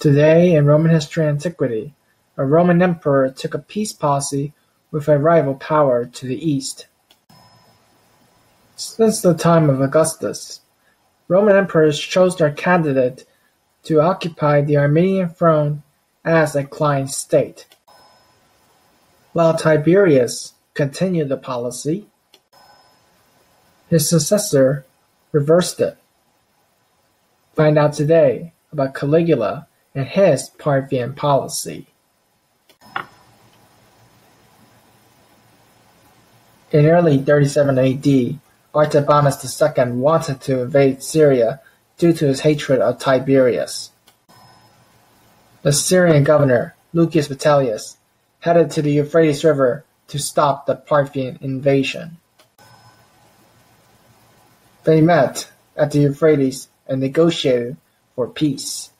Today, in Roman history and antiquity, a Roman emperor took a peace policy with a rival power to the east. Since the time of Augustus, Roman emperors chose their candidate to occupy the Armenian throne as a client state. While Tiberius continued the policy, his successor reversed it. Find out today about Caligula and his Parthian policy. In early 37 AD, Artabanus II wanted to invade Syria due to his hatred of Tiberius. The Syrian governor, Lucius Vitellius, headed to the Euphrates River to stop the Parthian invasion. They met at the Euphrates and negotiated for peace.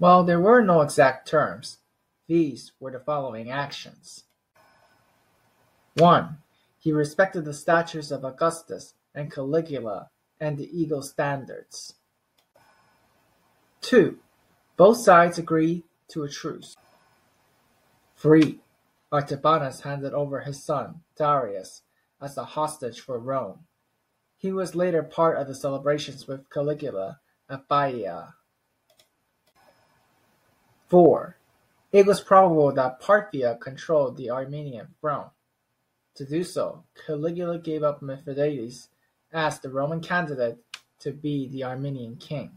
While there were no exact terms, these were the following actions. 1. He respected the statutes of Augustus and Caligula and the Eagle Standards. 2. Both sides agreed to a truce. 3. Artabanus handed over his son, Darius, as a hostage for Rome. He was later part of the celebrations with Caligula at Baia. 4. It was probable that Parthia controlled the Armenian throne. To do so, Caligula gave up Mithridates as the Roman candidate to be the Armenian king.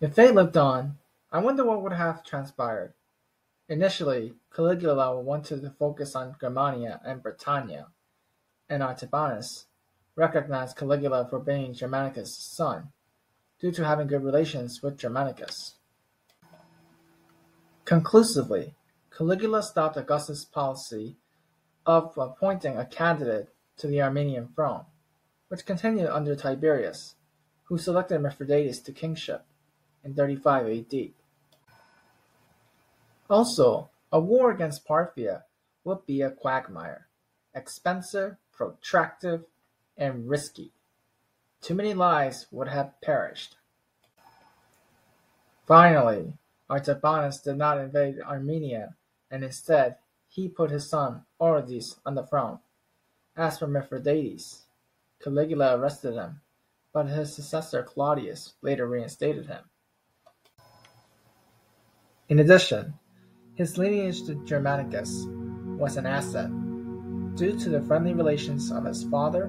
If they lived on, I wonder what would have transpired. Initially, Caligula wanted to focus on Germania and Britannia, and Artabanus recognized Caligula for being Germanicus' son, due to having good relations with Germanicus. Conclusively, Caligula stopped Augustus' policy of appointing a candidate to the Armenian throne, which continued under Tiberius, who selected Mithridates to kingship in 35 AD. Also, a war against Parthia would be a quagmire, expensive, protracted, and risky. Too many lives would have perished. Finally, Artabanus did not invade Armenia, and instead he put his son Orodes on the throne. As for Mithridates, Caligula arrested him, but his successor Claudius later reinstated him. In addition, his lineage to Germanicus was an asset, due to the friendly relations of his father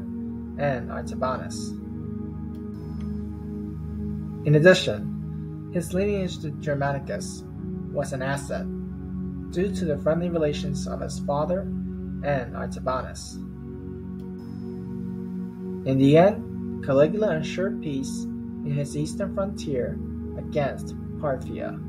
and Artabanus. In addition, his lineage to Germanicus was an asset, due to the friendly relations of his father and Artabanus. In the end, Caligula ensured peace in his eastern frontier against Parthia.